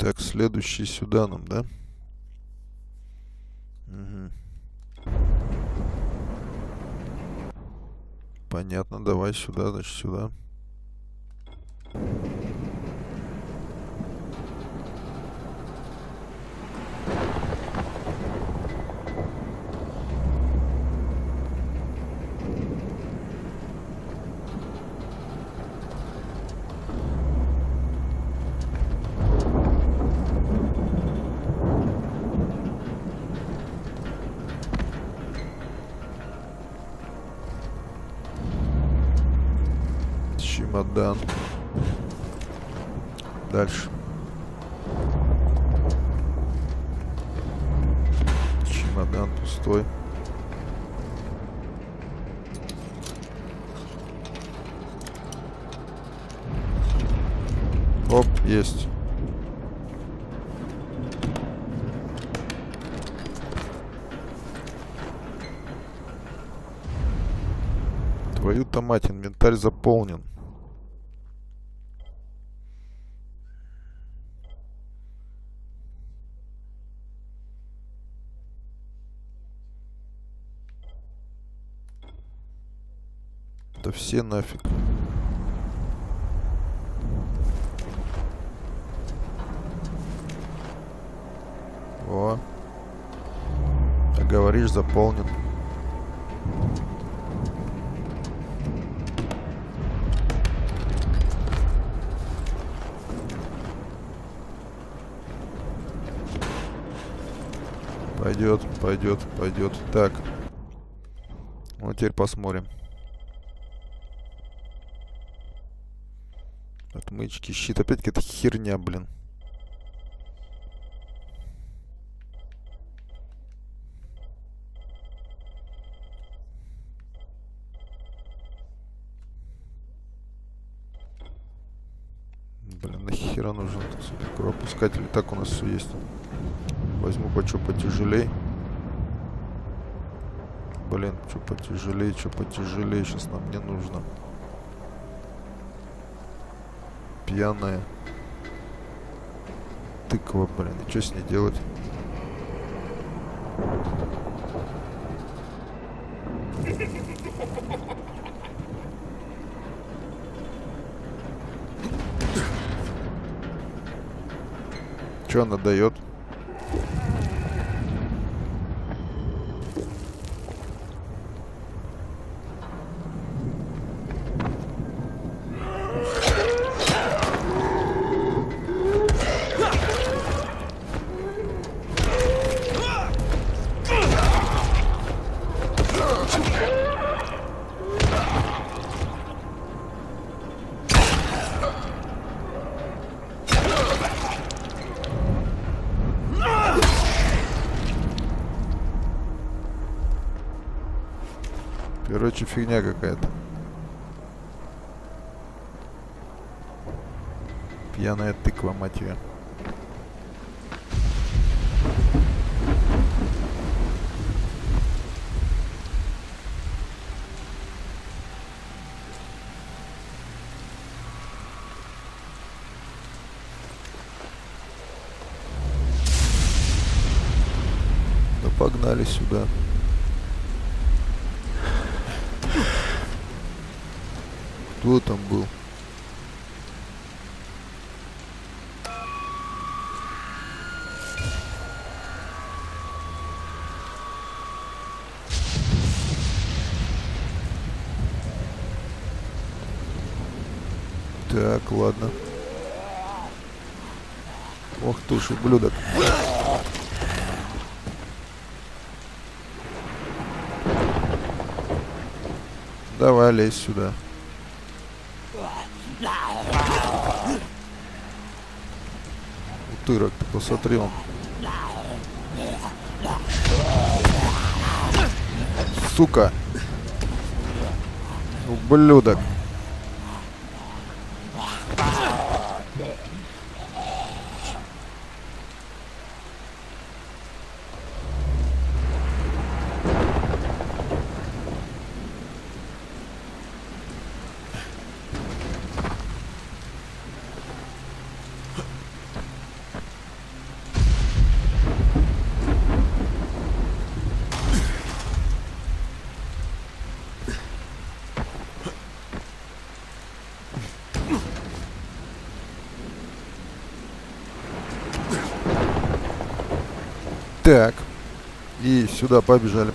Так, следующий сюда нам, да? Угу. Понятно, давай сюда, значит, сюда. Чемодан. Дальше. Чемодан пустой. Оп, есть. Твою-то мать, инвентарь заполнен. Да все нафиг. О. А говоришь, заполнен. Пойдет, пойдет, пойдет. Так. Вот теперь посмотрим. Отмычки, щит. Опять какая-то херня, блин. Блин, нахера нужен кровопускатель? Так у нас все есть. Возьму по что потяжелей. Блин, что потяжелее, что потяжелее сейчас нам не нужно. Пьяная. Тыква, блин, и что с ней делать? Что она дает? Короче, фигня какая-то. Пьяная тыква, мать ее. Да погнали сюда. Кто там был? Так, ладно. Ох ты ж. Давай, лезь сюда. Утырок, ты посмотри он. Сука. Ублюдок. Так. И сюда побежали.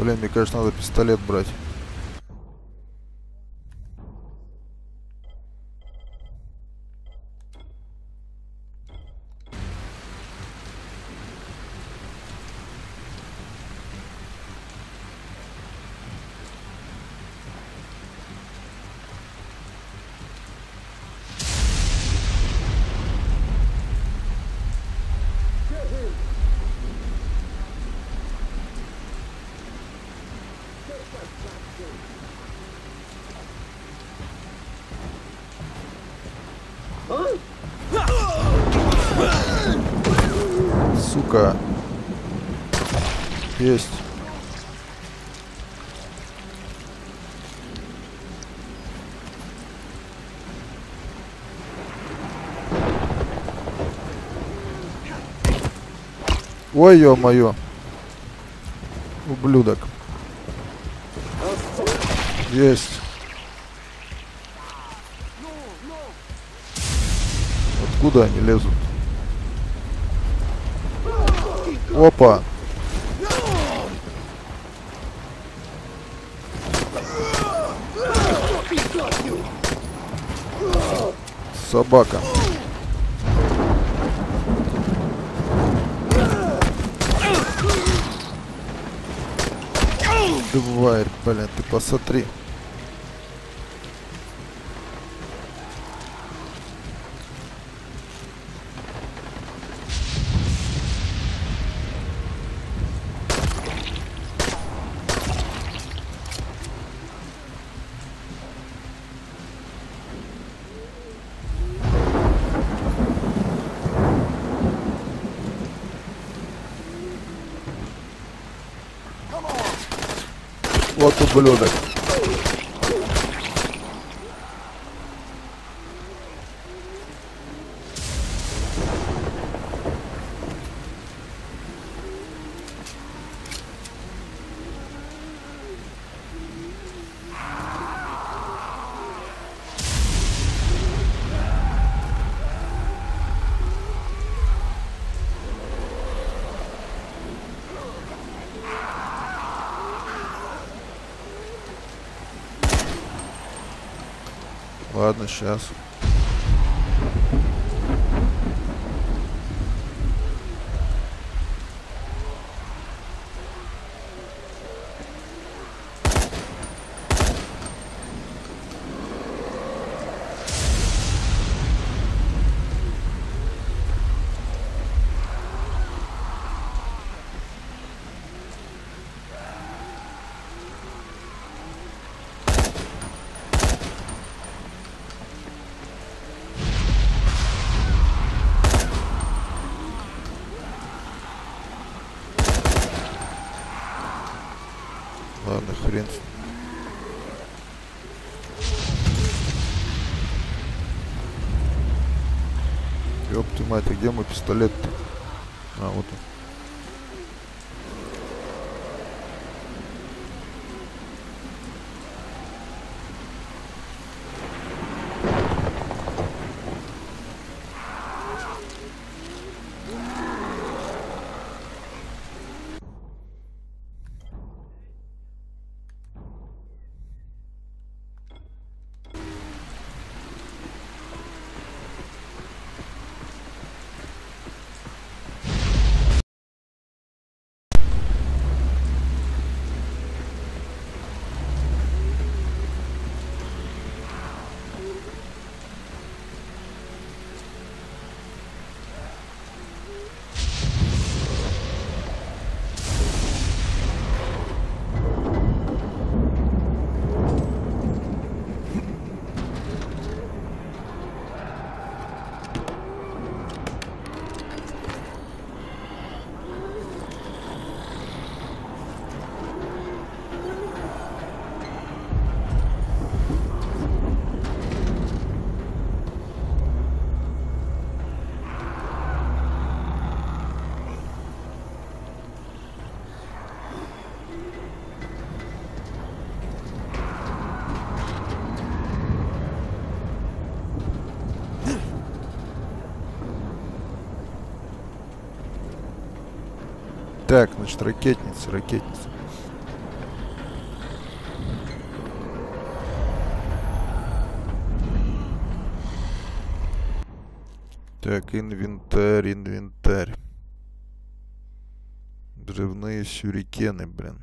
Блин, мне кажется, надо пистолет брать. Сука. Есть. Ой, ё-моё. Ублюдок. Есть. Откуда они лезут? Опа. Собака. Тварь, блин, ты посмотри. Вот ублюдок. Ладно, сейчас. Ладно, хрен. с- Ёб ты мать, а где мой пистолет-то? А, вот он. Так, значит, ракетница, ракетница. Так, инвентарь, инвентарь. Взрывные сюрикены, блин.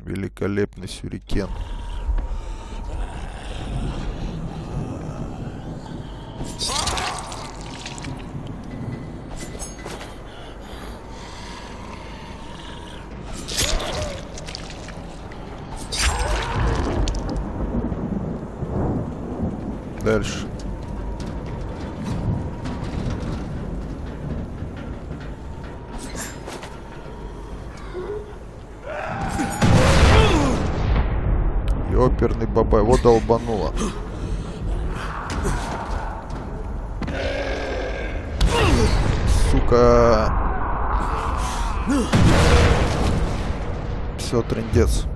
Великолепный сюрикен. Дальше. Ёперный бабай, вот долбануло. Сука. Все, трендец.